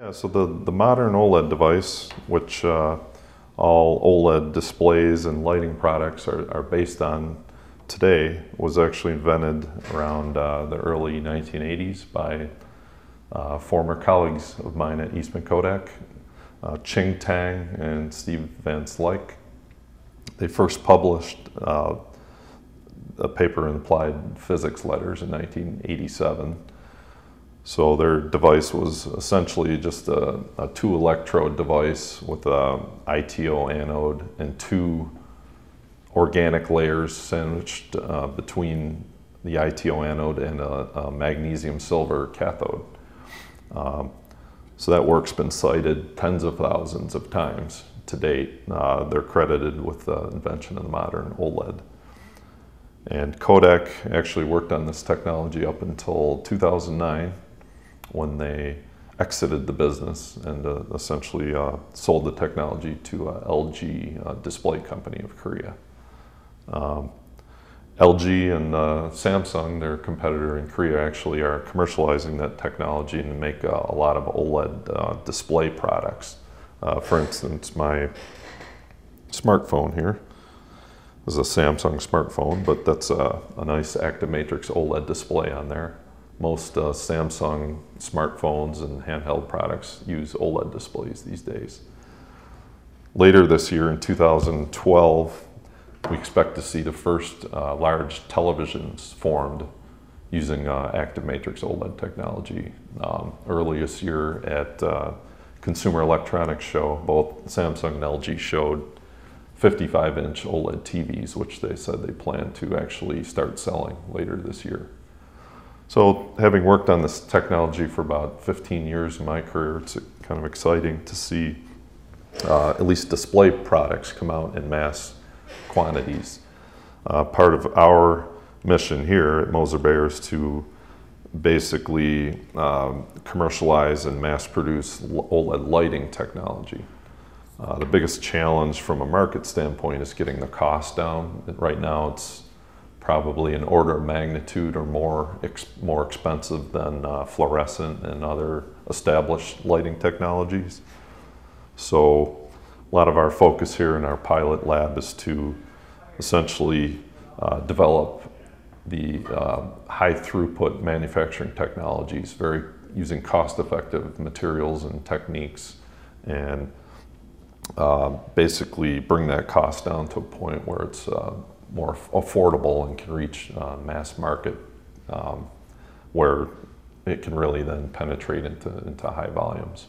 Yeah, so the, the modern OLED device, which uh, all OLED displays and lighting products are, are based on today, was actually invented around uh, the early 1980s by uh, former colleagues of mine at Eastman Kodak, uh, Ching Tang and Steve Van Slyke. They first published uh, a paper in Applied Physics Letters in 1987 so their device was essentially just a, a two electrode device with a ITO anode and two organic layers sandwiched uh, between the ITO anode and a, a magnesium silver cathode. Um, so that work's been cited tens of thousands of times to date. Uh, they're credited with the invention of the modern OLED. And Kodak actually worked on this technology up until 2009 when they exited the business and uh, essentially uh, sold the technology to uh, LG uh, Display Company of Korea. Um, LG and uh, Samsung, their competitor in Korea, actually are commercializing that technology and make uh, a lot of OLED display products. for instance, my smartphone here is a Samsung smartphone, but that's a, a nice active matrix OLED display on there most uh, Samsung smartphones and handheld products use OLED displays these days. Later this year in 2012, we expect to see the first uh, large televisions formed using uh, active matrix OLED technology. Um, early this year at uh, Consumer Electronics Show, both Samsung and LG showed 55 inch OLED TVs, which they said they plan to actually start selling later this year. So having worked on this technology for about 15 years in my career, it's kind of exciting to see uh, at least display products come out in mass quantities. Uh, part of our mission here at Moser Baer is to basically um, commercialize and mass produce OLED lighting technology. Uh, the biggest challenge from a market standpoint is getting the cost down. Right now it's probably an order of magnitude or more ex more expensive than uh, fluorescent and other established lighting technologies. So a lot of our focus here in our pilot lab is to essentially uh, develop the uh, high throughput manufacturing technologies, very using cost-effective materials and techniques, and uh, basically bring that cost down to a point where it's uh, more affordable and can reach uh, mass market um, where it can really then penetrate into, into high volumes.